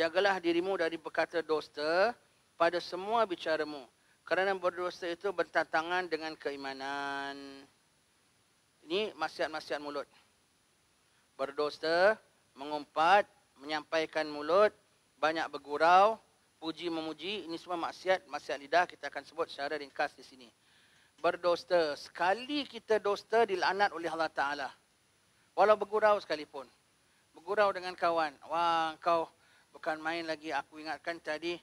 Jagalah dirimu dari berkata dusta pada semua bicaramu. Kerana berdusta itu bertentangan dengan keimanan. Ini maksiat-maksiat mulut. Berdusta, mengumpat, menyampaikan mulut, banyak bergurau, puji memuji, ini semua maksiat, maksiat lidah kita akan sebut secara ringkas di sini. Berdusta, sekali kita dusta dilaknat oleh Allah Ta'ala. Walau bergurau sekalipun. Bergurau dengan kawan. Wah, kau bukan main lagi. Aku ingatkan tadi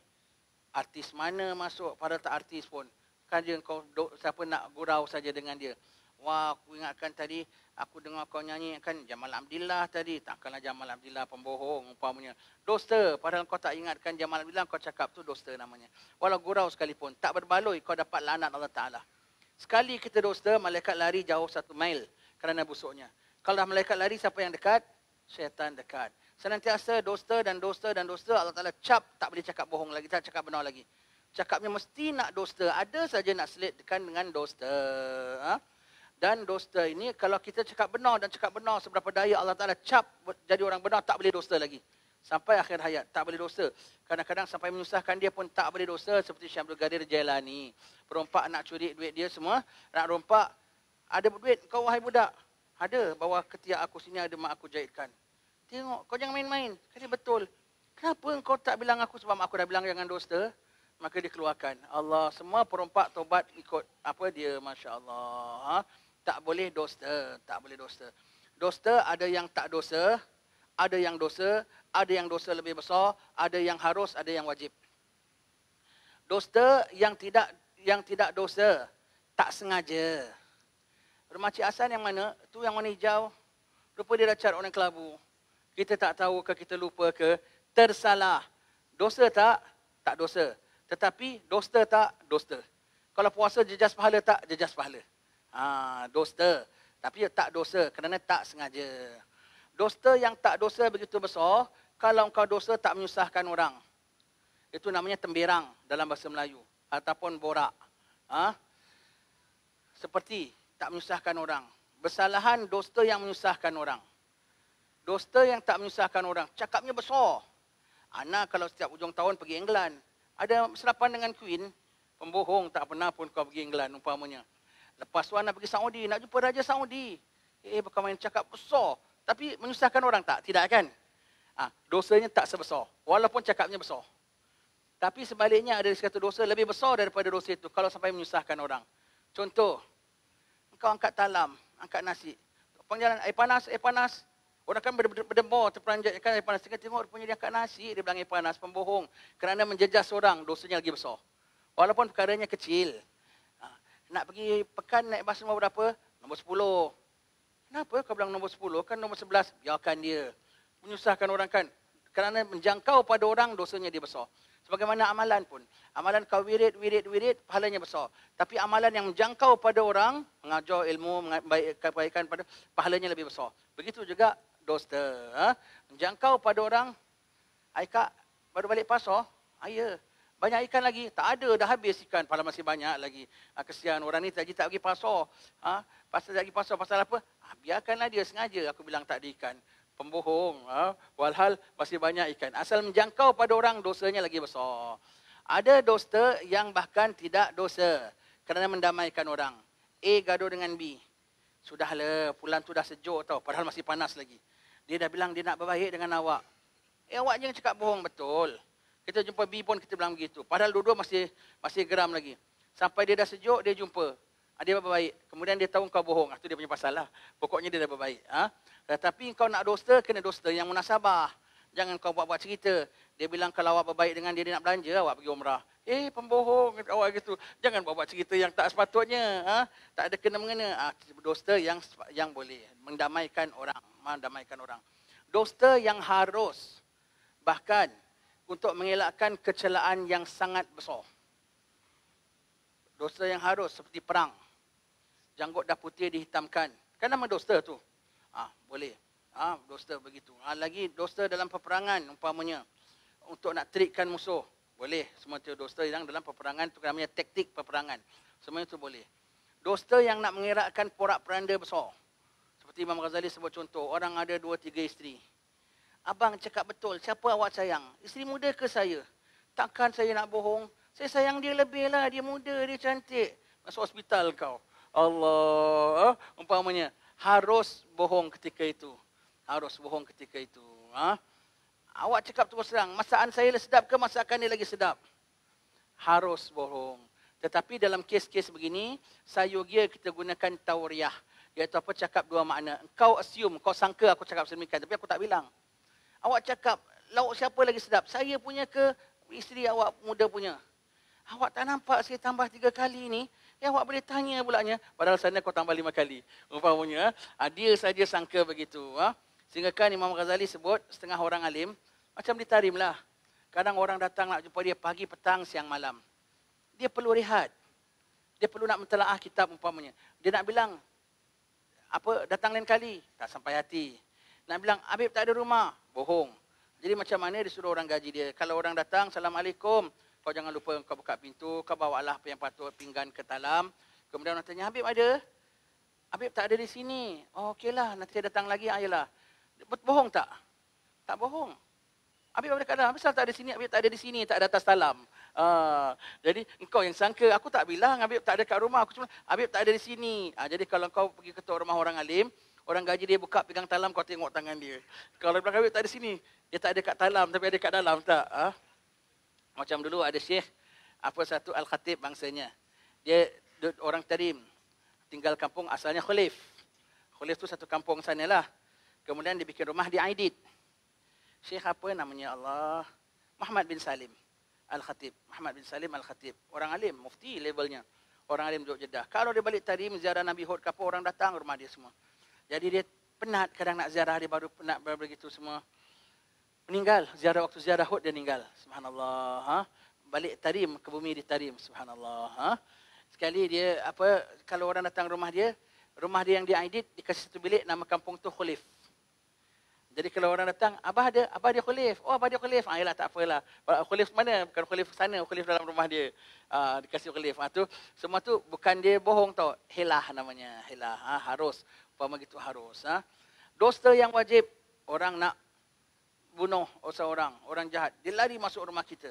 artis mana masuk pada tak artis pun. Kan dia kau siapa nak gurau saja dengan dia. Wah, aku ingatkan tadi aku dengar kau nyanyi kan Jamal Abdillah tadi. Takkanlah Jamal Abdillah pembohong umpamanya. Dosta. Padahal kau tak ingatkan Jamal Abdillah kau cakap tu dosta namanya. Walau gurau sekalipun. Tak berbaloi kau dapat lanat Allah Ta'ala. Sekali kita dosta, malaikat lari jauh satu mil kerana busuknya. Kalau dah malaikat lari, siapa yang dekat? Syaitan dekat. Senantiasa dosta dan dosta dan dosta, Allah Ta'ala cap, tak boleh cakap bohong lagi, tak cakap benar lagi. Cakapnya mesti nak dosta. Ada saja nak selitkan dengan dosta. Ha? Dan dosta ini, kalau kita cakap benar dan cakap benar, seberapa daya Allah Ta'ala cap jadi orang benar, tak boleh dosta lagi. Sampai akhir hayat, tak boleh dosa. Kadang-kadang sampai menyusahkan dia pun tak boleh dosa. Seperti Syamsul Gadir Jailani. Perompak nak curi duit dia semua. Nak rompak, ada duit kau wahai budak. Ada bawa ketiak aku sini ada mak aku jahitkan. Tengok, kau jangan main-main. Kali betul. Kenapa kau tak bilang aku sebab aku dah bilang jangan dosa? Maka dia keluarkan. Allah, semua perompak tobat ikut apa dia, Masya Allah. Ha? Tak boleh dosa. Tak boleh dosa. Dosa ada yang tak dosa. Ada yang dosa ada yang dosa lebih besar, ada yang harus, ada yang wajib. Dosa yang tidak yang tidak dosa, tak sengaja. Bermakcik Hasan yang mana? Tu yang warna hijau. Rupa dia dah cat orang kelabu. Kita tak tahu ke kita lupa ke tersalah. Dosa tak? Tak dosa. Tetapi dosa tak? Dosa. Kalau puasa jejas pahala tak? Jejas pahala. Ha, dosa. Tapi tak dosa kerana tak sengaja. Dosa yang tak dosa begitu besar, kalau engkau dosa tak menyusahkan orang. Itu namanya temberang dalam bahasa Melayu. Ataupun borak. Ha? Seperti tak menyusahkan orang. Bersalahan dosa yang menyusahkan orang. Dosa yang tak menyusahkan orang. Cakapnya besar. Anak kalau setiap ujung tahun pergi England. Ada serapan dengan Queen. Pembohong tak pernah pun kau pergi England umpamanya. Lepas tu anak pergi Saudi. Nak jumpa Raja Saudi. Eh bukan main cakap besar. Tapi menyusahkan orang tak? Tidak kan? Ha, dosanya tak sebesar. Walaupun cakapnya besar. Tapi sebaliknya ada satu dosa lebih besar daripada dosa itu. Kalau sampai menyusahkan orang. Contoh. Engkau angkat talam. Angkat nasi. Pangjalan air panas, air panas. Orang kan berdembar terperanjat kan air panas. Tengah tengok rupanya dia angkat nasi. Dia bilang air panas. Pembohong. Kerana menjejas orang. Dosanya lagi besar. Walaupun perkaranya kecil. Ha, nak pergi pekan naik bas nombor berapa? Nombor 10. Kenapa kau bilang nombor 10? Kan nombor 11. Biarkan dia menyusahkan orang kan. Kerana menjangkau pada orang dosanya dia besar. Sebagaimana amalan pun. Amalan kau wirid, wirid, wirid, pahalanya besar. Tapi amalan yang menjangkau pada orang, mengajar ilmu, kebaikan pada, pahalanya lebih besar. Begitu juga dosa. Ha? Menjangkau pada orang, Aika baru balik pasar, ayah, banyak ikan lagi. Tak ada, dah habis ikan. Pahala masih banyak lagi. Ha, kesian orang ni tadi tak pergi pasar. Ha? Pasal tak pergi pasar, pasal apa? Ha, biarkanlah dia sengaja. Aku bilang tak ada ikan pembohong. Ha? Walhal masih banyak ikan. Asal menjangkau pada orang, dosanya lagi besar. Ada dosa yang bahkan tidak dosa. Kerana mendamaikan orang. A gaduh dengan B. Sudahlah, pulang tu dah sejuk tau. Padahal masih panas lagi. Dia dah bilang dia nak berbaik dengan awak. Eh, awak jangan cakap bohong betul. Kita jumpa B pun kita bilang begitu. Padahal dua-dua masih masih geram lagi. Sampai dia dah sejuk, dia jumpa. Ah, dia berbaik. Kemudian dia tahu kau bohong. Itu dia punya pasal lah. Pokoknya dia dah berbaik. Ha? Tetapi kau nak dosta, kena dosta yang munasabah. Jangan kau buat-buat cerita. Dia bilang kalau awak berbaik dengan dia, dia nak belanja, awak pergi umrah. Eh, pembohong awak gitu. Jangan buat-buat cerita yang tak sepatutnya. Ha? Tak ada kena-mengena. Ha, dosta yang yang boleh. Mendamaikan orang. Mendamaikan orang. Dosta yang harus. Bahkan untuk mengelakkan kecelaan yang sangat besar. Dosta yang harus seperti perang. Janggut dah putih dihitamkan. Kan nama dosta tu? Ah, boleh. Ah, dosta begitu. Ah, lagi dosta dalam peperangan umpamanya untuk nak trikkan musuh. Boleh. Semua itu dosta yang dalam peperangan itu namanya taktik peperangan. Semua itu boleh. Dosta yang nak mengerakkan porak peranda besar. Seperti Imam Ghazali sebut contoh, orang ada dua tiga isteri. Abang cakap betul. Siapa awak sayang? Isteri muda ke saya? Takkan saya nak bohong? Saya sayang dia lebih lah. Dia muda, dia cantik. Masuk hospital kau. Allah. Umpamanya. Harus bohong ketika itu. Harus bohong ketika itu. Ha? Awak cakap terus terang. Masakan saya lebih sedap ke masakan dia lagi sedap? Harus bohong. Tetapi dalam kes-kes begini, sayogia kita gunakan tauriah. Iaitu apa cakap dua makna. Kau assume, kau sangka aku cakap sedemikian. Tapi aku tak bilang. Awak cakap, lauk siapa lagi sedap? Saya punya ke isteri awak muda punya? Awak tak nampak saya tambah tiga kali ni? Ya awak boleh tanya pulanya. Padahal sana kau tambah lima kali. Umpamanya, ha, dia saja sangka begitu. Ha? Sehingga kan Imam Ghazali sebut, setengah orang alim, macam ditarim lah. Kadang orang datang nak jumpa dia pagi, petang, siang, malam. Dia perlu rehat. Dia perlu nak mentelaah kitab umpamanya. Dia nak bilang, apa datang lain kali? Tak sampai hati. Nak bilang, Habib tak ada rumah. Bohong. Jadi macam mana disuruh orang gaji dia? Kalau orang datang, Assalamualaikum. Kau jangan lupa kau buka pintu. Kau bawa lah apa yang patut pinggan ke dalam. Kemudian orang tanya, Habib ada? Habib tak ada di sini. Oh, okeylah. Nanti saya datang lagi. Ayolah. Bohong tak? Tak bohong. Habib ada kat dalam. Misal tak ada di sini, Habib tak ada di sini. Tak ada atas dalam. Uh, jadi engkau yang sangka, aku tak bilang Habib tak ada kat rumah. Aku cuma, Habib tak ada di sini. Uh, jadi kalau kau pergi ketua rumah orang alim, Orang gaji dia buka pegang talam kau tengok tangan dia. Kalau bilang Habib tak ada sini. Dia tak ada kat talam tapi ada kat dalam tak? Ha? Macam dulu ada syekh apa satu al-khatib bangsanya. Dia orang Tarim. Tinggal kampung asalnya Khulif. Khulif tu satu kampung sana lah. Kemudian dia bikin rumah di Aidit. Syekh apa namanya Allah? Muhammad bin Salim. Al-Khatib. Muhammad bin Salim Al-Khatib. Orang alim, mufti levelnya. Orang alim duduk Jeddah. Kalau dia balik Tarim, ziarah Nabi Hud, kapal orang datang rumah dia semua. Jadi dia penat kadang nak ziarah dia baru penat begitu semua. Meninggal, ziarah waktu ziarah Hud dia meninggal. Subhanallah. Ha? Balik Tarim ke bumi di Tarim. Subhanallah. Ha? Sekali dia apa kalau orang datang rumah dia, rumah dia yang dia edit dikasih satu bilik nama kampung tu Khulif. Jadi kalau orang datang, abah ada, abah dia khulif. Oh, abah dia khulif. Ah, yalah, tak apalah. Khulif mana? Bukan khulif sana, khulif dalam rumah dia. Ah, dikasih khulif. Ah, tu, semua tu bukan dia bohong tau. Helah namanya. Helah. Ah, harus. Umpama gitu harus. Ha? Dosa yang wajib orang nak bunuh seorang, orang jahat. Dia lari masuk rumah kita.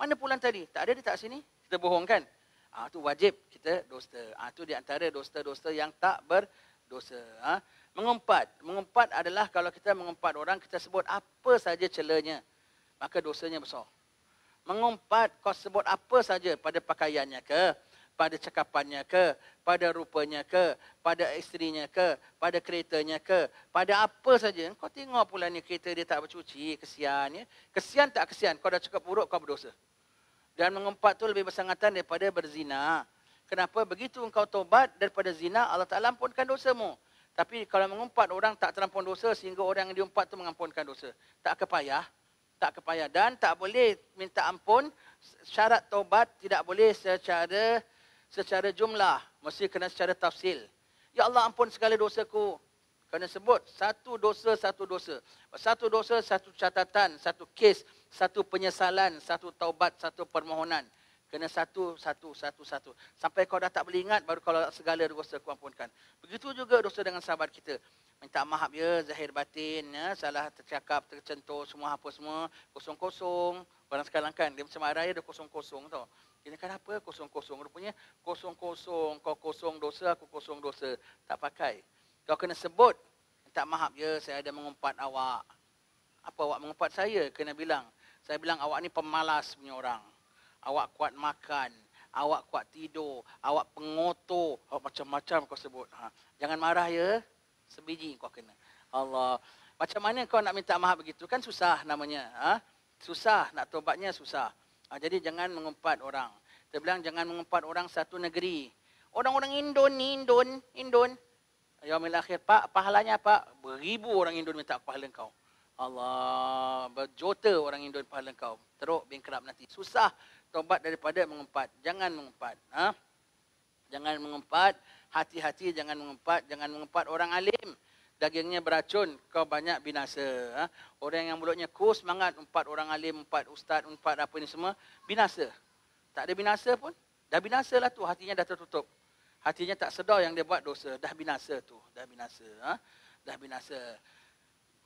Mana pulang tadi? Tak ada dia tak sini. Kita bohong kan? Ha, tu wajib kita dosa. Ha, tu di antara dosa-dosa yang tak berdosa. Ha? Mengumpat. Mengumpat adalah kalau kita mengumpat orang, kita sebut apa saja celanya. Maka dosanya besar. Mengumpat, kau sebut apa saja pada pakaiannya ke, pada cakapannya ke, pada rupanya ke, pada isterinya ke, pada keretanya ke, pada apa saja. Kau tengok pula ni kereta dia tak bercuci, kesian ya. Kesian tak kesian, kau dah cakap buruk kau berdosa. Dan mengumpat tu lebih bersangatan daripada berzina. Kenapa? Begitu engkau tobat daripada zina, Allah Ta'ala ampunkan dosamu. Tapi kalau mengumpat orang tak terampun dosa sehingga orang yang diumpat tu mengampunkan dosa. Tak kepayah. Tak kepayah. Dan tak boleh minta ampun. Syarat tobat tidak boleh secara secara jumlah, mesti kena secara tafsil. Ya Allah ampun segala dosaku. Kena sebut satu dosa, satu dosa. Satu dosa, satu catatan, satu kes, satu penyesalan, satu taubat, satu permohonan. Kena satu, satu, satu, satu. Sampai kau dah tak boleh ingat, baru kalau segala dosa ku ampunkan. Begitu juga dosa dengan sahabat kita. Minta maaf ya, zahir batin, ya, salah tercakap, tercentuh, semua apa semua. Kosong-kosong. Orang sekarang kan, dia macam marah ya, dia kosong-kosong tau. Ini kan apa kosong-kosong? Rupanya kosong-kosong, kau kosong dosa, aku kosong dosa. Tak pakai. Kau kena sebut. Tak maaf ya, saya ada mengumpat awak. Apa awak mengumpat saya? Kena bilang. Saya bilang awak ni pemalas punya orang. Awak kuat makan. Awak kuat tidur. Awak pengotor. Awak macam-macam kau sebut. Ha. Jangan marah ya. Sebiji kau kena. Allah. Macam mana kau nak minta maaf begitu? Kan susah namanya. Ha? Susah. Nak tobatnya susah. Ha, jadi jangan mengumpat orang. Kita bilang jangan mengumpat orang satu negeri. Orang-orang Indon ni, Indon, Indon. Yaumil akhir, Pak, pahalanya Pak? Beribu orang Indon minta pahala kau. Allah, berjuta orang Indon pahala kau. Teruk, bingkrap nanti. Susah tobat daripada mengumpat. Jangan mengumpat. Ha? Jangan mengumpat. Hati-hati jangan mengumpat. Jangan mengumpat orang alim dagingnya beracun, kau banyak binasa. Ha? Orang yang mulutnya kus, semangat, empat orang alim, empat ustaz, empat apa ini semua, binasa. Tak ada binasa pun. Dah binasa lah tu, hatinya dah tertutup. Hatinya tak sedar yang dia buat dosa. Dah binasa tu, dah binasa. Ha? Dah binasa.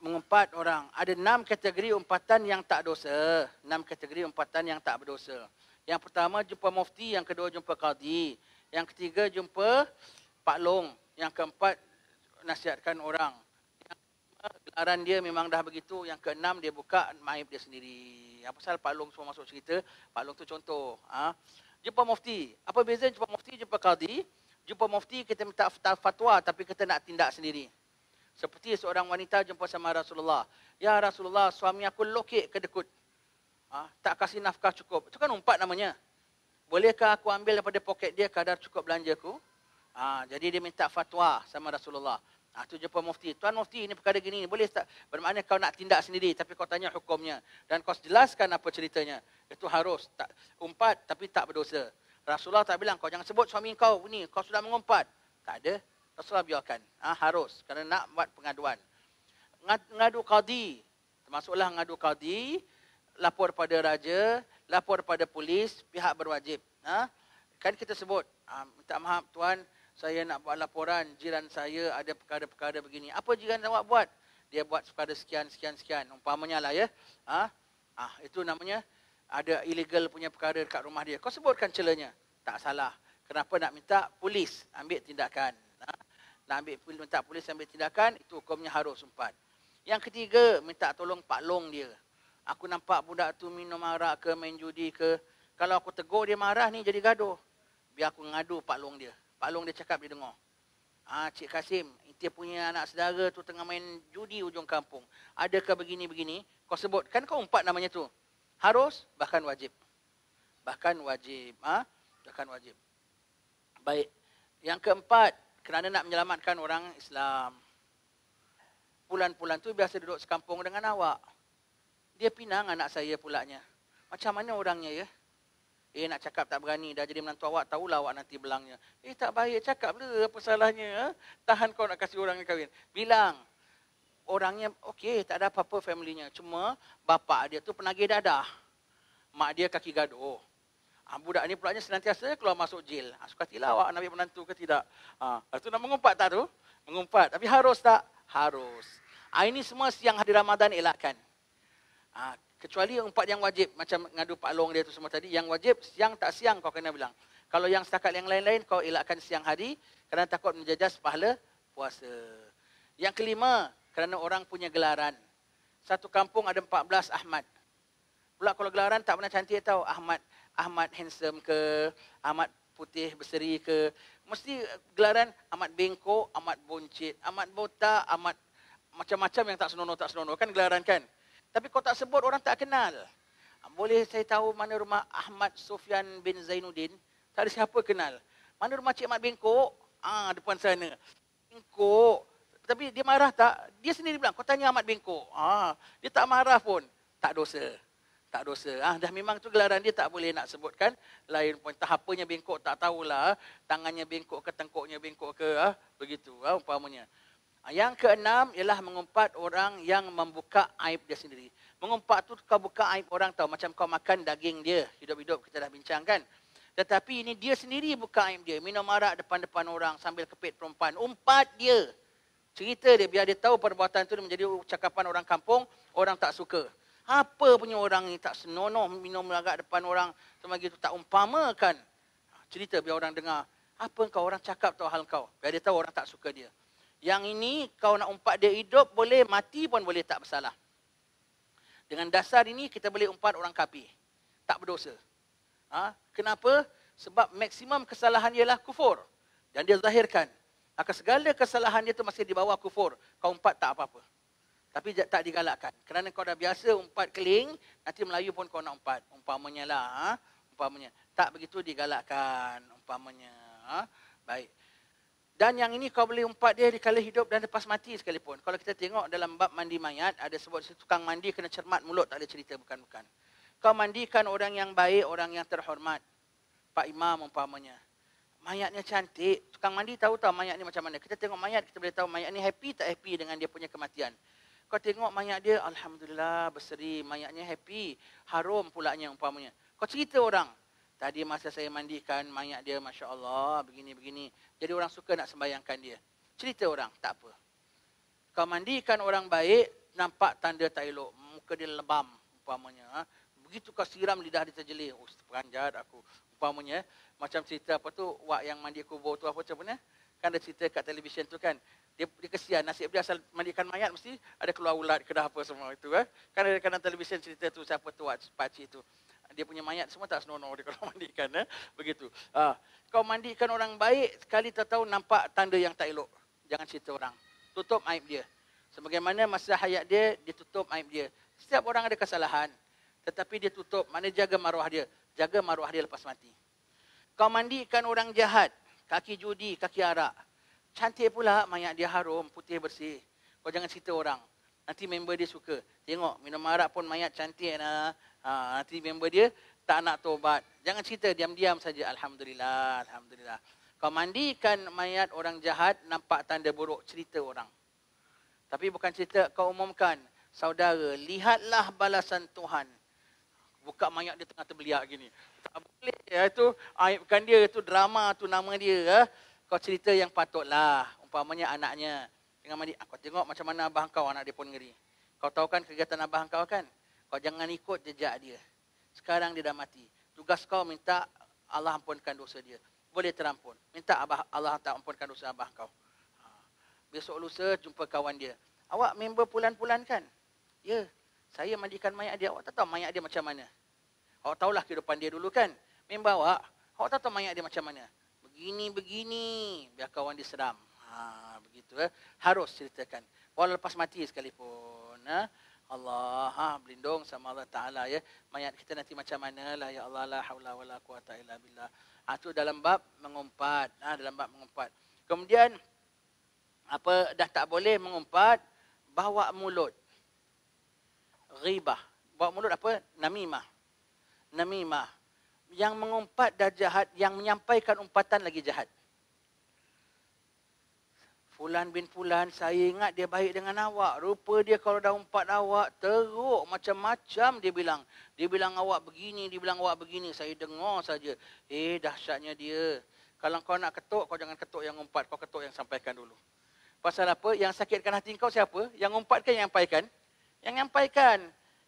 Mengumpat orang. Ada enam kategori umpatan yang tak dosa. Enam kategori umpatan yang tak berdosa. Yang pertama jumpa mufti, yang kedua jumpa qadi. Yang ketiga jumpa Pak Long. Yang keempat nasihatkan orang. Yang gelaran dia memang dah begitu. Yang keenam dia buka maib dia sendiri. Apa pasal Pak Long semua masuk cerita? Pak Long tu contoh. Ha? Jumpa mufti. Apa beza jumpa mufti, jumpa qadi? Jumpa mufti kita minta fatwa tapi kita nak tindak sendiri. Seperti seorang wanita jumpa sama Rasulullah. Ya Rasulullah, suami aku lokek kedekut. Ha? Tak kasih nafkah cukup. Itu kan umpat namanya. Bolehkah aku ambil daripada poket dia kadar cukup belanja aku? Ha, jadi dia minta fatwa sama Rasulullah. Ha, itu jumpa mufti. Tuan mufti ini perkara gini. Boleh tak? Bermakna kau nak tindak sendiri. Tapi kau tanya hukumnya. Dan kau jelaskan apa ceritanya. Itu harus. Tak, umpat tapi tak berdosa. Rasulullah tak bilang kau jangan sebut suami kau ni. Kau sudah mengumpat. Tak ada. Rasulullah biarkan. Ha, harus. Kerana nak buat pengaduan. Ngadu qadi. Termasuklah ngadu qadi. Lapor pada raja lapor pada polis, pihak berwajib. Ha? Kan kita sebut, ha, minta maaf tuan, saya nak buat laporan, jiran saya ada perkara-perkara begini. Apa jiran awak buat? Dia buat perkara sekian, sekian, sekian. Umpamanya lah ya. Ha? Ha, itu namanya ada illegal punya perkara dekat rumah dia. Kau sebutkan celanya. Tak salah. Kenapa nak minta polis ambil tindakan? Ha? Nak ambil minta polis ambil tindakan, itu hukumnya harus sempat. Yang ketiga, minta tolong Pak Long dia aku nampak budak tu minum arak ke main judi ke. Kalau aku tegur dia marah ni jadi gaduh. Biar aku ngadu Pak Long dia. Pak Long dia cakap dia dengar. Ah, Cik Kasim, dia punya anak saudara tu tengah main judi ujung kampung. Adakah begini-begini? Kau sebut. Kan kau empat namanya tu. Harus, bahkan wajib. Bahkan wajib. Ah, Bahkan wajib. Baik. Yang keempat, kerana nak menyelamatkan orang Islam. Pulan-pulan tu biasa duduk sekampung dengan awak. Dia pinang anak saya pulaknya. Macam mana orangnya ya? Eh nak cakap tak berani dah jadi menantu awak tahulah awak nanti belangnya. Eh tak baik cakap le apa salahnya? Ha? Tahan kau nak kasih orang kahwin. Bilang orangnya okey tak ada apa-apa familynya. Cuma bapa dia tu penagih dadah. Mak dia kaki gaduh. Ha, budak ni pulaknya senantiasa keluar masuk jail. Ha, suka tilah awak nak ambil menantu ke tidak? Ha, itu nak mengumpat tak tu? Mengumpat. Tapi harus tak? Harus. Ha, ini semua siang hari Ramadan elakkan. Ha, kecuali empat yang wajib macam ngadu Pak Long dia tu semua tadi yang wajib siang tak siang kau kena bilang. Kalau yang setakat yang lain-lain kau elakkan siang hari kerana takut menjajas pahala puasa. Yang kelima kerana orang punya gelaran. Satu kampung ada 14 Ahmad. Pula kalau gelaran tak pernah cantik tahu Ahmad Ahmad handsome ke Ahmad putih berseri ke mesti gelaran Ahmad bengkok, Ahmad boncit, Ahmad botak, Ahmad macam-macam yang tak senonoh tak senonoh kan gelaran kan. Tapi kau tak sebut orang tak kenal. Boleh saya tahu mana rumah Ahmad Sufyan bin Zainuddin? Tak ada siapa kenal. Mana rumah Cik Mat Bengkok? Ah, depan sana. Bengkok. Tapi dia marah tak? Dia sendiri bilang, kau tanya Ahmad Bengkok. Ah, dia tak marah pun. Tak dosa. Tak dosa. Ah, dah memang tu gelaran dia tak boleh nak sebutkan. Lain pun tahapanya bengkok tak tahulah. Tangannya bengkok ke tengkoknya bengkok ke. Ah, begitu ah, umpamanya. Ah, yang keenam ialah mengumpat orang yang membuka aib dia sendiri. Mengumpat tu kau buka aib orang tahu macam kau makan daging dia. Hidup-hidup kita dah bincangkan. Tetapi ini dia sendiri buka aib dia. Minum arak depan-depan orang sambil kepit perempuan. Umpat dia. Cerita dia biar dia tahu perbuatan itu menjadi cakapan orang kampung. Orang tak suka. Apa punya orang ni tak senonoh minum arak depan orang. Semagi itu tak umpamakan. Cerita biar orang dengar. Apa kau orang cakap tahu hal kau. Biar dia tahu orang tak suka dia. Yang ini kau nak umpat dia hidup boleh, mati pun boleh tak bersalah. Dengan dasar ini kita boleh umpat orang kafir. Tak berdosa. Ha? Kenapa? Sebab maksimum kesalahan ialah kufur. Dan dia zahirkan. Maka segala kesalahan dia itu masih di bawah kufur. Kau umpat tak apa-apa. Tapi tak digalakkan. Kerana kau dah biasa umpat keling, nanti Melayu pun kau nak umpat. Umpamanya lah. Ha? Umpamanya. Tak begitu digalakkan. Umpamanya. Ha? Baik. Dan yang ini kau boleh umpat dia di kala hidup dan lepas mati sekalipun. Kalau kita tengok dalam bab mandi mayat, ada sebut tukang mandi kena cermat mulut, tak ada cerita bukan-bukan. Kau mandikan orang yang baik, orang yang terhormat. Pak Imam umpamanya. Mayatnya cantik. Tukang mandi tahu tahu mayat ni macam mana. Kita tengok mayat, kita boleh tahu mayat ni happy tak happy dengan dia punya kematian. Kau tengok mayat dia, Alhamdulillah berseri. Mayatnya happy. Harum pulaknya umpamanya. Kau cerita orang, Tadi masa saya mandikan mayat dia, Masya Allah, begini-begini. Jadi orang suka nak sembayangkan dia. Cerita orang, tak apa. Kau mandikan orang baik, nampak tanda tak elok. Muka dia lebam umpamanya. Ha? Begitu kau siram lidah dia terjelih. Oh, peranjat aku. Umpamanya, macam cerita apa tu, wak yang mandi kubur tu apa macam mana? Kan ada cerita kat televisyen tu kan. Dia, dia kesian, nasib dia asal mandikan mayat mesti ada keluar ulat ke apa semua itu. Eh? Kan ada kadang televisyen cerita tu, siapa tu pakcik tu. Dia punya mayat semua tak senonoh dia kalau mandikan. Eh? Begitu. Ha. Kau mandikan orang baik, sekali tak tahu nampak tanda yang tak elok. Jangan cerita orang. Tutup aib dia. Sebagaimana masa hayat dia, dia tutup aib dia. Setiap orang ada kesalahan. Tetapi dia tutup, mana jaga maruah dia. Jaga maruah dia lepas mati. Kau mandikan orang jahat, kaki judi, kaki arak. Cantik pula mayat dia harum, putih bersih. Kau jangan cerita orang. Nanti member dia suka. Tengok, minum arak pun mayat cantik. Nah. Ha, nanti member dia tak nak tobat. Jangan cerita, diam-diam saja. Alhamdulillah, Alhamdulillah. Kau mandikan mayat orang jahat, nampak tanda buruk, cerita orang. Tapi bukan cerita kau umumkan. Saudara, lihatlah balasan Tuhan. Buka mayat dia tengah terbeliak gini. Tak boleh. Ya, itu aibkan dia. Itu drama. Itu nama dia. Ya. Kau cerita yang patutlah. Umpamanya anaknya. Tengah mandi. Kau tengok macam mana abah kau. Anak dia pun ngeri. Kau tahu kan kegiatan abah kau kan? Kau jangan ikut jejak dia. Sekarang dia dah mati. Tugas kau minta Allah ampunkan dosa dia. Boleh terampun. Minta abah, Allah tak ampunkan dosa abah kau besok lusa jumpa kawan dia. Awak member pulan-pulan kan? Ya, saya mandikan mayat dia. Awak tak tahu mayat dia macam mana? Awak tahulah kehidupan dia dulu kan? Member awak, awak tak tahu mayat dia macam mana? Begini-begini, biar kawan dia seram. Ha, begitu eh. Harus ceritakan. Walau lepas mati sekalipun. Ha? Allah ha, berlindung sama Allah Ta'ala ya. Mayat kita nanti macam mana lah ya Allah la hawla wa la quwata illa billah. Ha, itu dalam bab mengumpat. Ha, dalam bab mengumpat. Kemudian apa dah tak boleh mengumpat bawa mulut ghibah bawa mulut apa namimah namimah yang mengumpat dah jahat yang menyampaikan umpatan lagi jahat Fulan bin Fulan, saya ingat dia baik dengan awak. Rupa dia kalau dah umpat awak, teruk macam-macam dia bilang. Dia bilang awak begini, dia bilang awak begini. Saya dengar saja. Eh, dahsyatnya dia. Kalau kau nak ketuk, kau jangan ketuk yang umpat. Kau ketuk yang sampaikan dulu. Pasal apa? Yang sakitkan hati kau siapa? Yang umpatkan yang nyampaikan? Yang nyampaikan.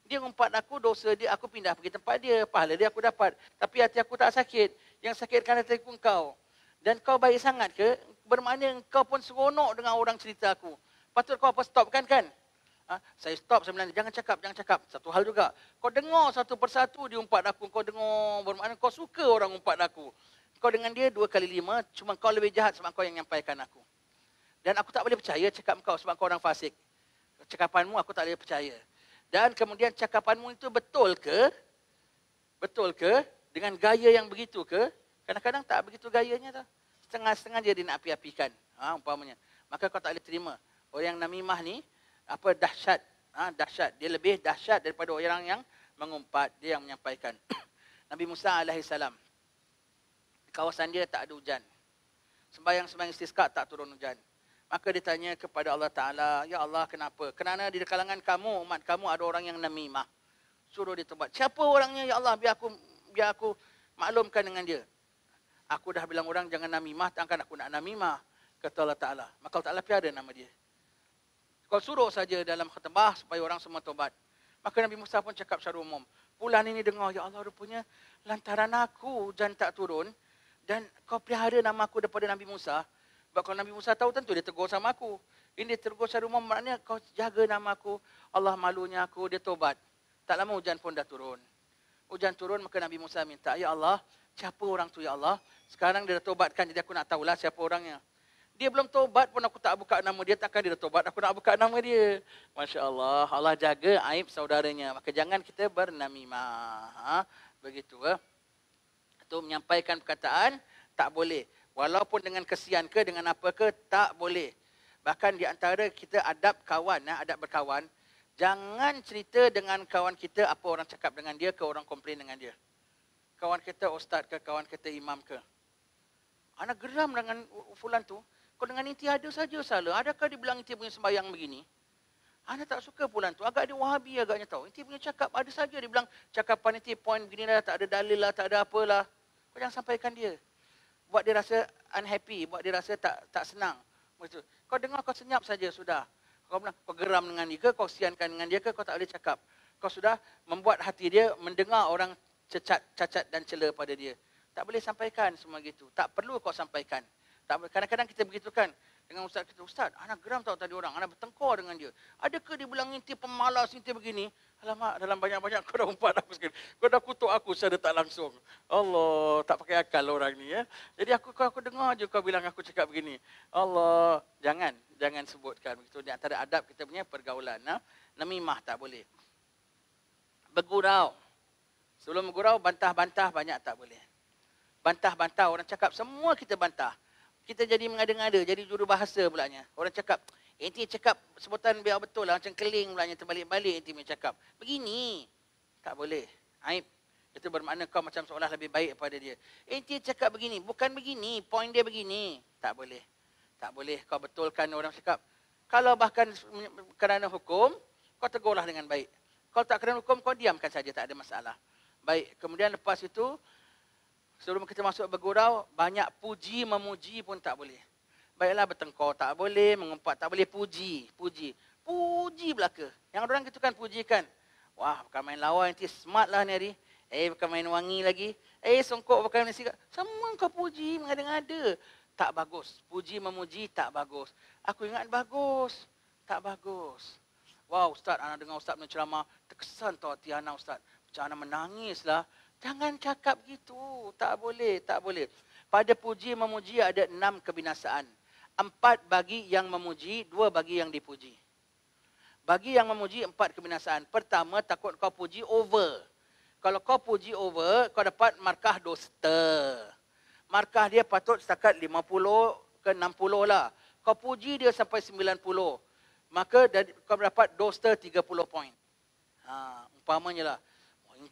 Dia umpat aku, dosa dia, aku pindah pergi tempat dia. Pahala dia aku dapat. Tapi hati aku tak sakit. Yang sakitkan hati aku kau. Dan kau baik sangat ke? Bermakna kau pun seronok dengan orang cerita aku. Patut kau apa stopkan kan? Ha? Saya stop, saya bilang, jangan cakap, jangan cakap. Satu hal juga. Kau dengar satu persatu dia umpat aku. Kau dengar, bermakna kau suka orang umpat aku. Kau dengan dia dua kali lima, cuma kau lebih jahat sebab kau yang nyampaikan aku. Dan aku tak boleh percaya cakap kau sebab kau orang fasik. Cakapanmu aku tak boleh percaya. Dan kemudian cakapanmu itu betul ke? Betul ke? Dengan gaya yang begitu ke? Kadang-kadang tak begitu gayanya tu. Setengah-setengah dia, dia nak api-apikan. Ha, umpamanya. Maka kau tak boleh terima. Orang yang namimah ni, apa dahsyat. Ha, dahsyat. Dia lebih dahsyat daripada orang yang mengumpat. Dia yang menyampaikan. Nabi Musa AS. Kawasan dia tak ada hujan. Sembayang-sembayang istisqa tak turun hujan. Maka dia tanya kepada Allah Ta'ala, Ya Allah kenapa? Kerana di kalangan kamu, umat kamu ada orang yang namimah. Suruh dia tobat. Siapa orangnya Ya Allah biar aku biar aku maklumkan dengan dia. Aku dah bilang orang jangan namimah, takkan aku nak namimah. Kata Allah Ta'ala. Maka Allah Ta'ala piada nama dia. Kau suruh saja dalam khatibah supaya orang semua tobat. Maka Nabi Musa pun cakap secara umum. Bulan ini dengar, Ya Allah rupanya lantaran aku hujan tak turun. Dan kau pelihara nama aku daripada Nabi Musa. Sebab kalau Nabi Musa tahu tentu dia tegur sama aku. Ini dia tegur secara umum maknanya kau jaga nama aku. Allah malunya aku, dia tobat. Tak lama hujan pun dah turun. Hujan turun maka Nabi Musa minta, Ya Allah, siapa orang tu Ya Allah? Sekarang dia dah tobatkan jadi aku nak tahulah siapa orangnya. Dia belum tobat pun aku tak buka nama dia. Takkan dia dah tobat, aku nak buka nama dia. Masya Allah, Allah jaga aib saudaranya. Maka jangan kita bernamimah. Ha? Begitu. Eh? Itu menyampaikan perkataan, tak boleh. Walaupun dengan kesian ke, dengan apa ke, tak boleh. Bahkan di antara kita adab kawan, ya, adab berkawan, jangan cerita dengan kawan kita apa orang cakap dengan dia ke orang komplain dengan dia. Kawan kita ustaz ke, kawan kita imam ke. Anak geram dengan fulan tu, kau dengan inti ada saja salah. Adakah dia bilang inti punya sembahyang begini? Anak tak suka fulan tu, agak dia wahabi agaknya tahu. Inti punya cakap ada saja dia bilang cakapan inti point begini lah, tak ada dalil lah, tak ada apalah. Kau jangan sampaikan dia buat dia rasa unhappy, buat dia rasa tak tak senang. Betul. Kau dengar kau senyap saja sudah. Kau pernah kau geram dengan dia ke, kau siankan dengan dia ke, kau tak boleh cakap. Kau sudah membuat hati dia mendengar orang cacat, cacat dan cela pada dia. Tak boleh sampaikan semua gitu. Tak perlu kau sampaikan. Tak kadang-kadang kita begitu kan dengan ustaz kita, ustaz, anak geram tahu tadi orang, anak bertengkar dengan dia. Adakah dia bilang inti pemalas, inti begini? Alamak, dalam banyak-banyak kau dah umpat aku sekali. Kau dah kutuk aku secara tak langsung. Allah, tak pakai akal orang ni ya. Jadi aku kau aku dengar je kau bilang aku cakap begini. Allah, jangan, jangan sebutkan begitu. Di antara adab kita punya pergaulan. Ha? Namimah tak boleh. Bergurau. Sebelum bergurau, bantah-bantah banyak tak boleh. Bantah-bantah, orang cakap semua kita bantah kita jadi mengada-ngada, jadi juru bahasa pulanya. Orang cakap, enti cakap sebutan biar betul lah, macam keling pulanya, terbalik-balik enti punya cakap. Begini, tak boleh. Aib. Itu bermakna kau macam seolah lebih baik daripada dia. Enti cakap begini, bukan begini, poin dia begini. Tak boleh. Tak boleh kau betulkan orang cakap. Kalau bahkan kerana hukum, kau tegurlah dengan baik. Kalau tak kerana hukum, kau diamkan saja, tak ada masalah. Baik, kemudian lepas itu, Sebelum kita masuk bergurau, banyak puji memuji pun tak boleh. Baiklah bertengkar tak boleh, mengumpat tak boleh, puji, puji. Puji belaka. Yang orang gitu kan pujikan. Wah, bukan main lawan nanti smart lah ni hari. Eh, bukan main wangi lagi. Eh, songkok bukan nasi. Semua kau puji, mengada-ngada. Tak bagus. Puji memuji tak bagus. Aku ingat bagus. Tak bagus. Wow, Ustaz, anak dengar Ustaz punya ceramah. Terkesan tau hati anak Ustaz. Macam anak menangis lah. Jangan cakap gitu. Tak boleh, tak boleh. Pada puji memuji ada enam kebinasaan. Empat bagi yang memuji, dua bagi yang dipuji. Bagi yang memuji, empat kebinasaan. Pertama, takut kau puji over. Kalau kau puji over, kau dapat markah dosta. Markah dia patut setakat 50 ke 60 lah. Kau puji dia sampai 90. Maka kau dapat dosta 30 poin. Ha, umpamanya lah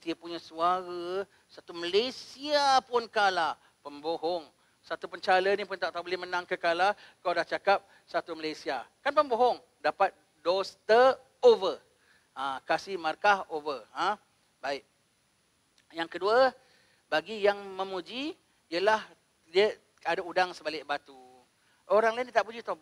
dia punya suara satu Malaysia pun kalah pembohong satu pencala ni pun tak tahu boleh menang ke kalah. Kau dah cakap satu Malaysia. Kan pembohong dapat doster over. Ha, kasih markah over. Ha? baik. Yang kedua bagi yang memuji ialah dia ada udang sebalik batu. Orang lain dia tak puji tahu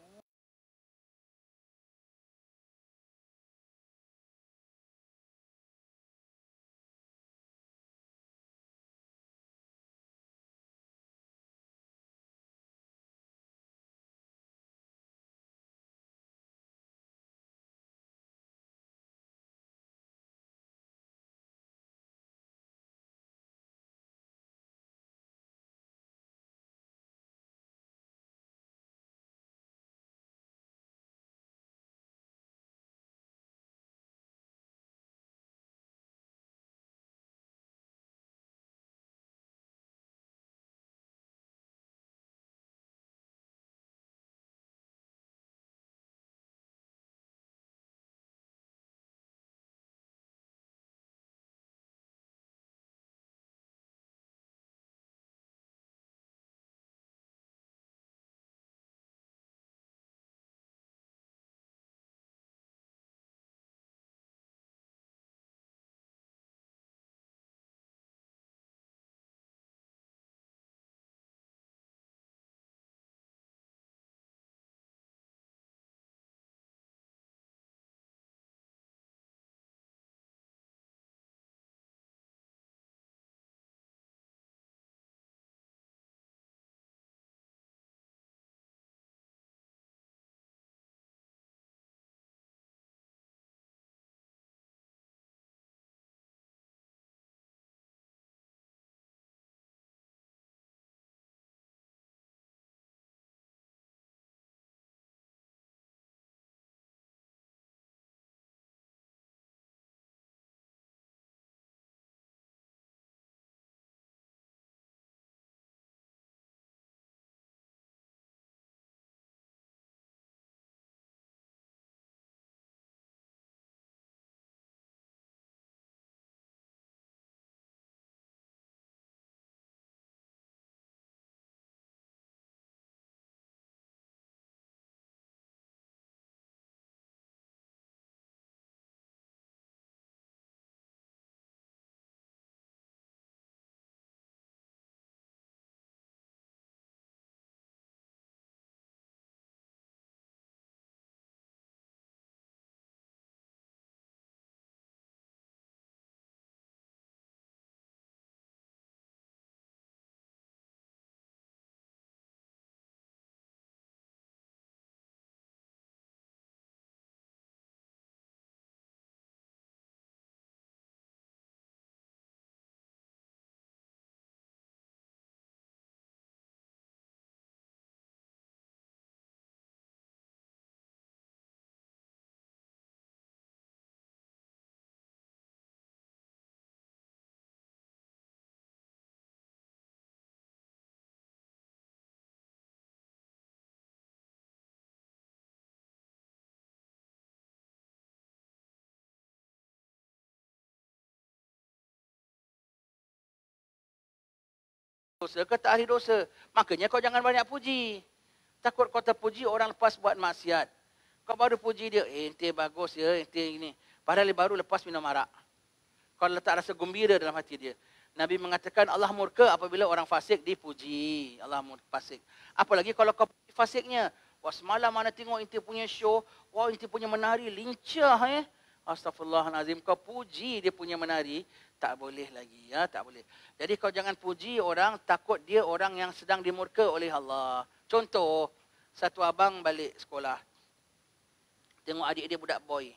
dosa ke tak ahli dosa. Makanya kau jangan banyak puji. Takut kau terpuji orang lepas buat maksiat. Kau baru puji dia, eh, ente bagus ya, ente ini. Padahal dia baru lepas minum arak. Kau letak rasa gembira dalam hati dia. Nabi mengatakan Allah murka apabila orang fasik dipuji. Allah murka fasik. Apalagi kalau kau fasiknya. Wah semalam mana tengok inti punya show. Wah inti punya menari lincah eh. Astagfirullahalazim. Kau puji dia punya menari. Tak boleh lagi. ya Tak boleh. Jadi kau jangan puji orang. Takut dia orang yang sedang dimurka oleh Allah. Contoh. Satu abang balik sekolah. Tengok adik dia budak boy.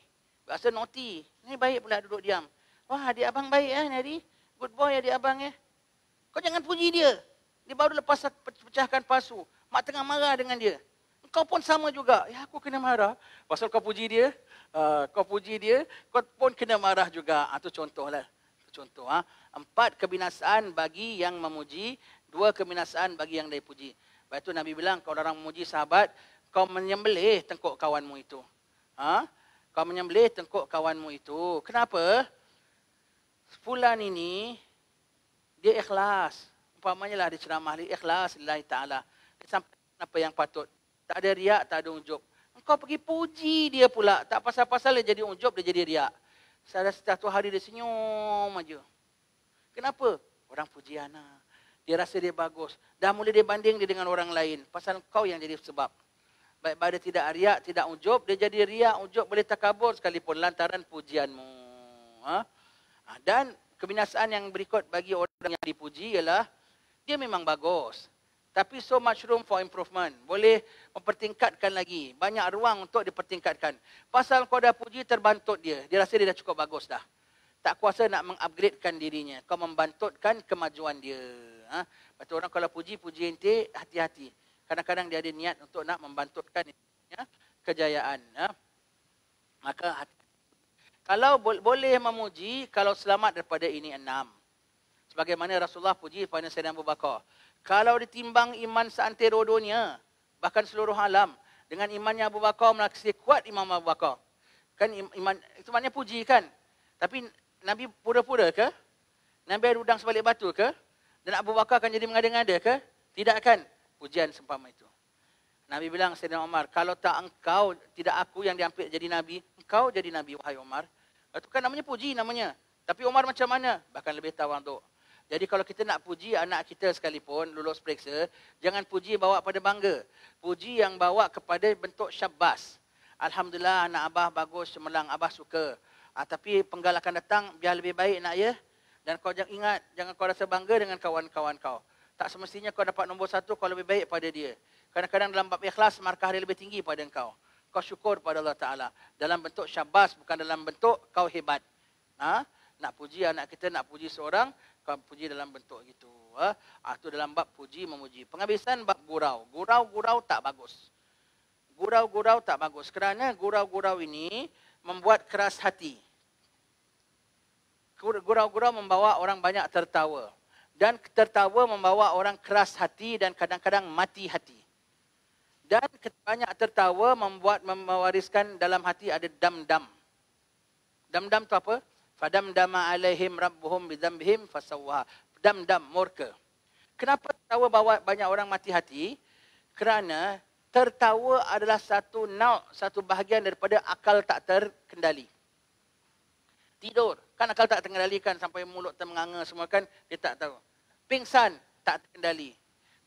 Rasa naughty. Ni baik pula duduk diam. Wah adik abang baik eh Nari. Good boy adik abang eh. Kau jangan puji dia. Dia baru lepas pecahkan pasu. Mak tengah marah dengan dia. Kau pun sama juga. Ya aku kena marah. Pasal kau puji dia. Uh, kau puji dia. Kau pun kena marah juga. Itu uh, contohlah. Contoh. Ha? Empat kebinasaan bagi yang memuji. Dua kebinasaan bagi yang dipuji. Lepas itu Nabi bilang. Kalau orang memuji sahabat. Kau menyembelih tengkuk kawanmu itu. Ha? Kau menyembelih tengkuk kawanmu itu. Kenapa? fulan ini dia ikhlas. Umpamanya lah dia ceramah dia ikhlas lillahi ta'ala. Dia sampai apa yang patut. Tak ada riak, tak ada unjub. Engkau pergi puji dia pula. Tak pasal-pasal dia jadi unjub, dia jadi riak. Saya setiap hari dia senyum aja. Kenapa? Orang puji anak. Dia rasa dia bagus. Dah mula dia banding dia dengan orang lain. Pasal kau yang jadi sebab. Baik pada tidak riak, tidak unjub. Dia jadi riak, unjub boleh takabur sekalipun lantaran pujianmu. Ha? Ha, dan kebinasaan yang berikut bagi orang yang dipuji ialah dia memang bagus. Tapi so much room for improvement. Boleh mempertingkatkan lagi. Banyak ruang untuk dipertingkatkan. Pasal kau dah puji, terbantut dia. Dia rasa dia dah cukup bagus dah. Tak kuasa nak mengupgradekan dirinya. Kau membantutkan kemajuan dia. Ha? Lepas orang kalau puji, puji ente, hati-hati. Kadang-kadang dia ada niat untuk nak membantutkan ya, kejayaan. Ha? Maka hati kalau boleh memuji, kalau selamat daripada ini enam. Sebagaimana Rasulullah puji pada Sayyidina Abu Bakar. Kalau ditimbang iman seantero dunia, bahkan seluruh alam, dengan imannya Abu Bakar melaksi kuat Imam Abu Bakar. Kan iman itu maknanya puji kan? Tapi Nabi pura-pura ke? Nabi ada udang sebalik batu ke? Dan Abu Bakar akan jadi mengada-ngada ke? Tidak kan? Pujian sempama itu. Nabi bilang Sayyidina Umar, kalau tak engkau, tidak aku yang diambil jadi Nabi, engkau jadi Nabi, wahai Umar. Itu kan namanya puji namanya. Tapi Umar macam mana? Bahkan lebih tawaduk. Jadi kalau kita nak puji anak kita sekalipun lulus periksa, jangan puji bawa pada bangga. Puji yang bawa kepada bentuk syabas. Alhamdulillah anak abah bagus, cemerlang, abah suka. Ah, tapi penggal akan datang, biar lebih baik nak ya. Dan kau jangan ingat, jangan kau rasa bangga dengan kawan-kawan kau. Tak semestinya kau dapat nombor satu, kau lebih baik pada dia. Kadang-kadang dalam bab ikhlas, markah dia lebih tinggi pada kau kau syukur pada Allah Ta'ala. Dalam bentuk syabas, bukan dalam bentuk kau hebat. Ha? Nak puji anak kita, nak puji seorang, puji dalam bentuk gitu. Ha? Itu ha, dalam bab puji, memuji. Penghabisan bab gurau. Gurau-gurau tak bagus. Gurau-gurau tak bagus. Kerana gurau-gurau ini membuat keras hati. Gurau-gurau membawa orang banyak tertawa. Dan tertawa membawa orang keras hati dan kadang-kadang mati hati. Dan banyak tertawa membuat mewariskan dalam hati ada dam-dam. Dam-dam tu apa? Fadam dama alaihim rabbuhum bidzambihim fasawwa. Dam-dam murka. Kenapa tertawa bawa banyak orang mati hati? Kerana tertawa adalah satu nauk, satu bahagian daripada akal tak terkendali. Tidur, kan akal tak terkendalikan sampai mulut termenganga semua kan, dia tak tahu. Pingsan, tak terkendali.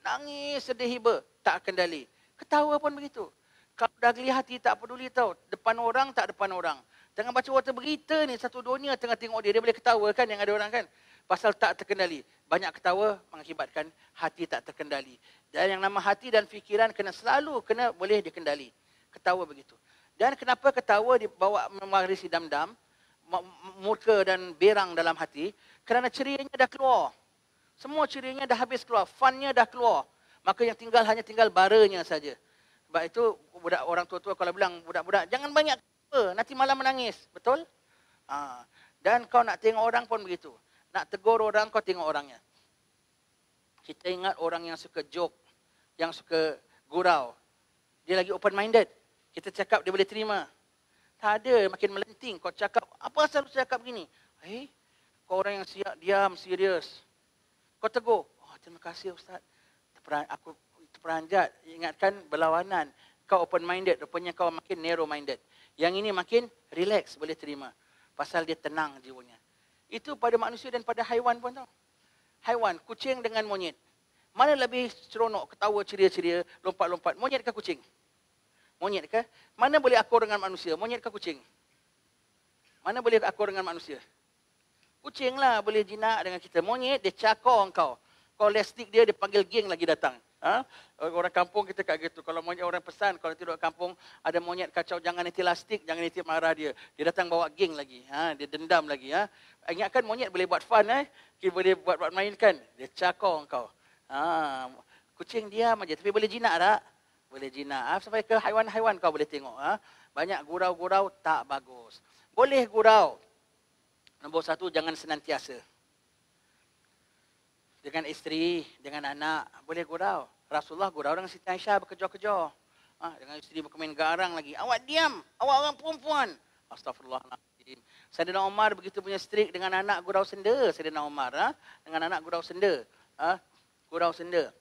Nangis, sedih hiba, tak terkendali. Ketawa pun begitu. Kalau dah geli hati tak peduli tahu. Depan orang tak depan orang. Tengah baca warta berita ni satu dunia tengah tengok dia. Dia boleh ketawa kan yang ada orang kan. Pasal tak terkendali. Banyak ketawa mengakibatkan hati tak terkendali. Dan yang nama hati dan fikiran kena selalu kena boleh dikendali. Ketawa begitu. Dan kenapa ketawa dibawa mewarisi dam-dam. Murka dan berang dalam hati. Kerana cerianya dah keluar. Semua cerianya dah habis keluar. Funnya dah keluar maka yang tinggal hanya tinggal baranya saja. Sebab itu budak orang tua-tua kalau bilang budak-budak jangan banyak apa, nanti malam menangis, betul? Ha. Dan kau nak tengok orang pun begitu. Nak tegur orang kau tengok orangnya. Kita ingat orang yang suka joke, yang suka gurau. Dia lagi open minded. Kita cakap dia boleh terima. Tak ada makin melenting kau cakap apa asal cakap begini? Eh, kau orang yang siap diam serius. Kau tegur, oh, terima kasih Ustaz. Terperan, aku terperanjat. Ingatkan berlawanan. Kau open minded. Rupanya kau makin narrow minded. Yang ini makin relax. Boleh terima. Pasal dia tenang jiwanya. Itu pada manusia dan pada haiwan pun tau. Haiwan, kucing dengan monyet. Mana lebih seronok, ketawa ceria-ceria, lompat-lompat. Monyet ke kucing? Monyet ke? Mana boleh akur dengan manusia? Monyet ke kucing? Mana boleh akur dengan manusia? Kucing lah boleh jinak dengan kita. Monyet dia cakor kau. Kau lestik dia, dia panggil geng lagi datang. Ha? Orang kampung kita kat gitu. Kalau monyet orang pesan, kalau tidur kampung, ada monyet kacau, jangan nanti lastik, jangan nanti marah dia. Dia datang bawa geng lagi. Ha? Dia dendam lagi. Ha? Ingatkan monyet boleh buat fun. Eh? Kita boleh buat-buat main kan. Dia cakor kau. Ha? Kucing diam aja, tapi boleh jinak tak? Boleh jinak. Ha? Sampai ke haiwan-haiwan kau boleh tengok. Ha? Banyak gurau-gurau tak bagus. Boleh gurau. Nombor satu, jangan senantiasa. Dengan isteri, dengan anak, boleh gurau. Rasulullah gurau dengan Siti Aisyah bekerja-kerja. Ha, dengan isteri bermain garang lagi. Awak diam. Awak orang perempuan. Astagfirullahaladzim. Sayyidina Umar begitu punya strik dengan anak gurau senda. Sayyidina Umar. Ha? Dengan anak gurau senda. Ha? Gurau senda.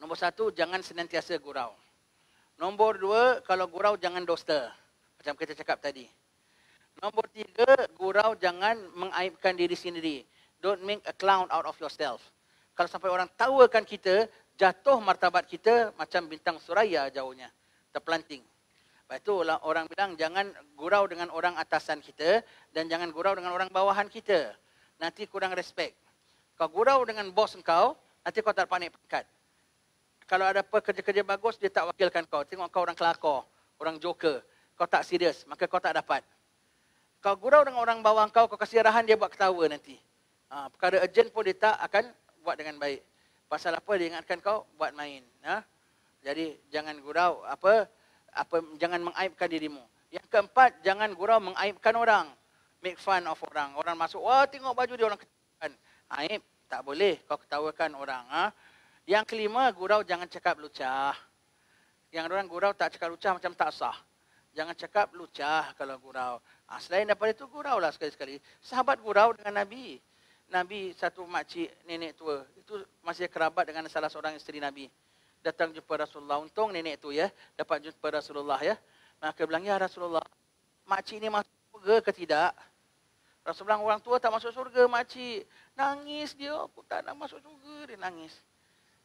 Nombor satu, jangan senantiasa gurau. Nombor dua, kalau gurau jangan dosta. Macam kita cakap tadi. Nombor tiga, gurau jangan mengaibkan diri sendiri. Don't make a clown out of yourself. Kalau sampai orang tawakan kita, jatuh martabat kita macam bintang suraya jauhnya. Terpelanting. Lepas itu orang bilang jangan gurau dengan orang atasan kita dan jangan gurau dengan orang bawahan kita. Nanti kurang respect. Kau gurau dengan bos kau, nanti kau tak panik pangkat. Kalau ada pekerja-kerja bagus, dia tak wakilkan kau. Tengok kau orang kelakor, orang joker kau tak serius, maka kau tak dapat. Kau gurau dengan orang bawah kau, kau kasih arahan, dia buat ketawa nanti. Ha, perkara urgent pun dia tak akan buat dengan baik. Pasal apa dia ingatkan kau, buat main. Ha? Jadi jangan gurau, apa, apa jangan mengaibkan dirimu. Yang keempat, jangan gurau mengaibkan orang. Make fun of orang. Orang masuk, wah tengok baju dia orang ketawakan. Aib, tak boleh kau ketawakan orang. Ha? Yang kelima, gurau jangan cakap lucah. Yang orang gurau tak cakap lucah macam tak sah. Jangan cakap lucah kalau gurau. Ha, selain daripada itu, gurau lah sekali-sekali. Sahabat gurau dengan Nabi. Nabi satu makcik nenek tua. Itu masih kerabat dengan salah seorang isteri Nabi. Datang jumpa Rasulullah. Untung nenek tu ya. Dapat jumpa Rasulullah ya. Maka bilang, ya Rasulullah. Makcik ini masuk surga ke tidak? Rasulullah orang tua tak masuk surga makcik. Nangis dia. Aku tak nak masuk surga. Dia nangis.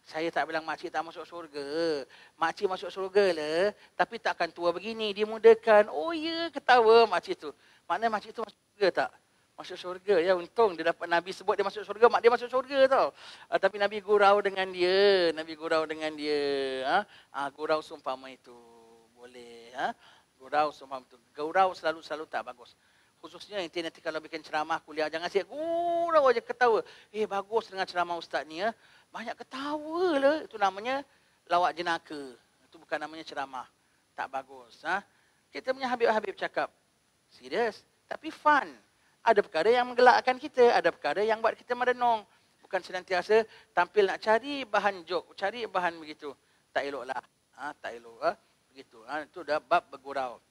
Saya tak bilang makcik tak masuk surga. Makcik masuk surga lah. Tapi takkan tua begini. Dia mudakan. Oh ya, ketawa makcik tu. Mana makcik tu masuk surga tak? Masuk surga. Ya, untung dia dapat Nabi sebut dia masuk surga. Mak dia masuk surga tau. Uh, tapi Nabi gurau dengan dia. Nabi gurau dengan dia. Ha? Uh, gurau sumpama itu. Boleh. Ha? Gurau sumpama itu. Gurau selalu-selalu tak bagus. Khususnya nanti, nanti kalau bikin ceramah kuliah. Jangan siap gurau aja ketawa. Eh, bagus dengan ceramah ustaz ni ya banyak ketawa lah. Itu namanya lawak jenaka. Itu bukan namanya ceramah. Tak bagus. Ha? Kita punya Habib-Habib cakap. Serius. Tapi fun. Ada perkara yang menggelakkan kita. Ada perkara yang buat kita merenung. Bukan senantiasa tampil nak cari bahan jok. Cari bahan begitu. Tak eloklah. Ha? Tak elok. Ha? Begitu. Ha? Itu dah bab bergurau.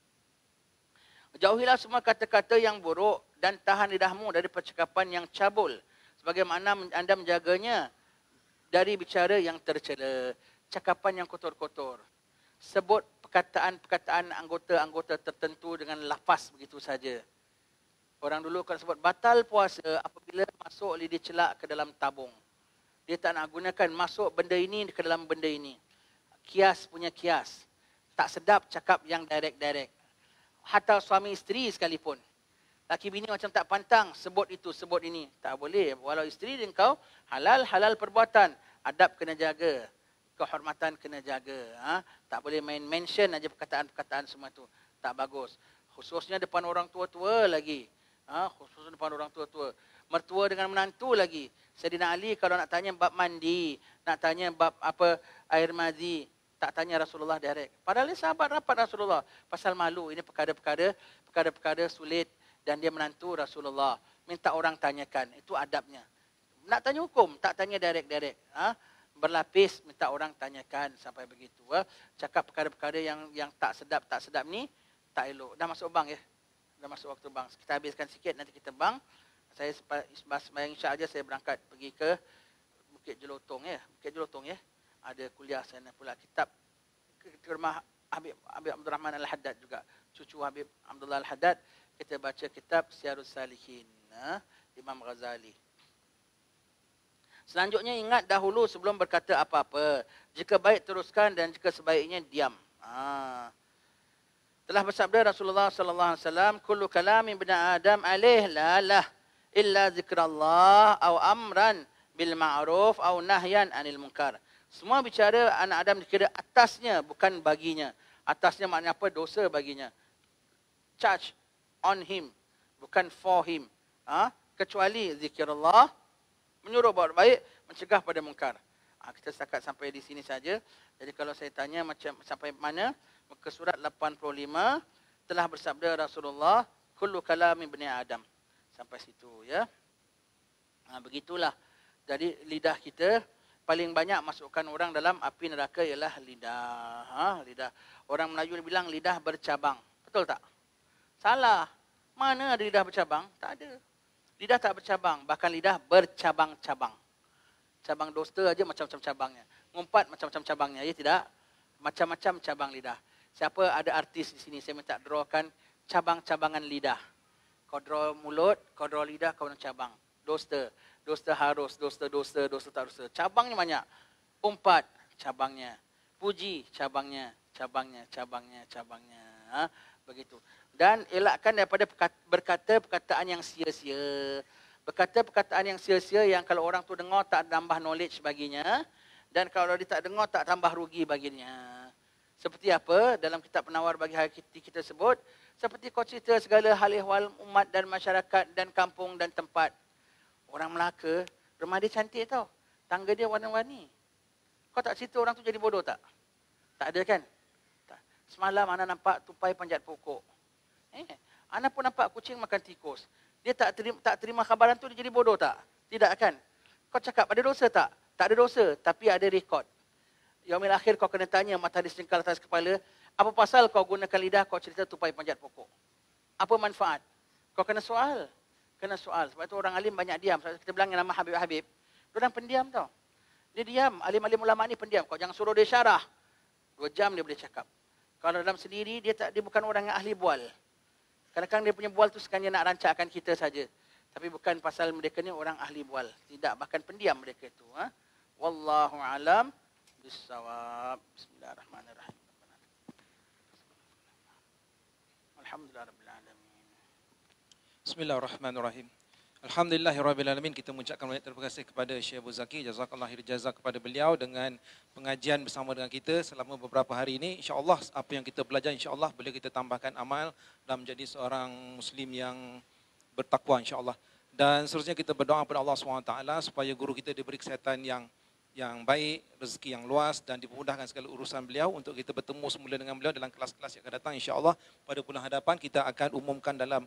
Jauhilah semua kata-kata yang buruk dan tahan lidahmu dari percakapan yang cabul. Sebagaimana anda menjaganya dari bicara yang tercela, cakapan yang kotor-kotor. Sebut perkataan-perkataan anggota-anggota tertentu dengan lafaz begitu saja. Orang dulu kalau sebut batal puasa apabila masuk lidah celak ke dalam tabung. Dia tak nak gunakan masuk benda ini ke dalam benda ini. Kias punya kias. Tak sedap cakap yang direct-direct. Hatta suami isteri sekalipun. Laki bini macam tak pantang, sebut itu, sebut ini. Tak boleh. Walau isteri dan kau, halal, halal perbuatan. Adab kena jaga. Kehormatan kena jaga. Ha? Tak boleh main mention aja perkataan-perkataan semua tu. Tak bagus. Khususnya depan orang tua-tua lagi. Ha? Khususnya depan orang tua-tua. Mertua dengan menantu lagi. Sayyidina Ali kalau nak tanya bab mandi, nak tanya bab apa air madi, tak tanya Rasulullah direct. Padahal sahabat rapat Rasulullah. Pasal malu. Ini perkara-perkara perkara-perkara sulit dan dia menantu Rasulullah. Minta orang tanyakan. Itu adabnya. Nak tanya hukum, tak tanya direct-direct. Ha? Berlapis, minta orang tanyakan sampai begitu. Ha? Cakap perkara-perkara yang yang tak sedap, tak sedap ni, tak elok. Dah masuk bang ya? Dah masuk waktu bang. Kita habiskan sikit, nanti kita bang. Saya sembahyang insya saja saya berangkat pergi ke Bukit Jelotong ya, Bukit Jelotong ya. Ada kuliah sana pula kitab ke, rumah Habib Habib Abdul Rahman Al-Haddad juga. Cucu Habib Abdullah Al-Haddad kita baca kitab Syiarus Salihin. Ha? Imam Ghazali. Selanjutnya ingat dahulu sebelum berkata apa-apa. Jika baik teruskan dan jika sebaiknya diam. Ha. Telah bersabda Rasulullah sallallahu alaihi wasallam, "Kullu kalamin bin Adam alaih la lah illa zikrallah aw amran bil ma'ruf aw nahyan anil munkar." Semua bicara anak Adam dikira atasnya bukan baginya. Atasnya maknanya apa? Dosa baginya. Charge on him, bukan for him. Ha? Kecuali zikrullah menyuruh buat baik, mencegah pada mungkar. Ha, kita setakat sampai di sini saja. Jadi kalau saya tanya macam sampai mana? Muka surat 85 telah bersabda Rasulullah kullu kalami bani Adam. Sampai situ ya. Ha, begitulah. Jadi lidah kita paling banyak masukkan orang dalam api neraka ialah lidah. Ha, lidah. Orang Melayu bilang lidah bercabang. Betul tak? Salah. Mana ada lidah bercabang? Tak ada. Lidah tak bercabang. Bahkan lidah bercabang-cabang. Cabang dosta aja macam-macam cabangnya. Ngumpat macam-macam cabangnya. Ya tidak? Macam-macam cabang lidah. Siapa ada artis di sini, saya minta drawkan cabang-cabangan lidah. Kau draw mulut, kau draw lidah, kau nak cabang. Dosta. Dosta harus, dosta, dosta, dosta tak dosta. Cabangnya banyak. Umpat, cabangnya. Puji, cabangnya. Cabangnya, cabangnya, cabangnya. Ha? Begitu. Dan elakkan daripada berkata perkataan yang sia-sia. Berkata perkataan yang sia-sia yang kalau orang tu dengar tak tambah knowledge baginya. Dan kalau dia tak dengar tak tambah rugi baginya. Seperti apa dalam kitab penawar bagi hati kita sebut. Seperti kau cerita segala hal ehwal umat dan masyarakat dan kampung dan tempat. Orang Melaka, rumah dia cantik tau. Tangga dia warna-warni. Kau tak cerita orang tu jadi bodoh tak? Tak ada kan? Tak. Semalam anak nampak tupai panjat pokok. Eh, anak pun nampak kucing makan tikus. Dia tak terima, tak terima khabaran tu dia jadi bodoh tak? Tidak kan? Kau cakap ada dosa tak? Tak ada dosa, tapi ada rekod. Yaumil akhir kau kena tanya matahari sejengkal atas kepala. Apa pasal kau gunakan lidah kau cerita tupai panjat pokok? Apa manfaat? Kau kena soal. Kena soal. Sebab itu orang alim banyak diam. Sebab kita bilang nama Habib-Habib. Orang pendiam tau. Dia diam. Alim-alim ulama ni pendiam. Kau jangan suruh dia syarah. Dua jam dia boleh cakap. Kalau dalam sendiri, dia tak dia bukan orang yang ahli bual. Kadang-kadang dia punya bual tu sekanya nak rancakkan kita saja. Tapi bukan pasal mereka ni orang ahli bual. Tidak, bahkan pendiam mereka itu. Ha? Wallahu alam bisawab. Bismillahirrahmanirrahim. Bismillahirrahmanirrahim. Alhamdulillahirrahmanirrahim. Kita mengucapkan banyak terima kasih kepada Syekh Abu Zaki. Jazakallah jazak kepada beliau dengan pengajian bersama dengan kita selama beberapa hari ini. InsyaAllah apa yang kita belajar insyaAllah boleh kita tambahkan amal dan menjadi seorang Muslim yang bertakwa insyaAllah. Dan seterusnya kita berdoa kepada Allah SWT supaya guru kita diberi kesihatan yang yang baik, rezeki yang luas dan dipermudahkan segala urusan beliau untuk kita bertemu semula dengan beliau dalam kelas-kelas yang akan datang insya-Allah pada bulan hadapan kita akan umumkan dalam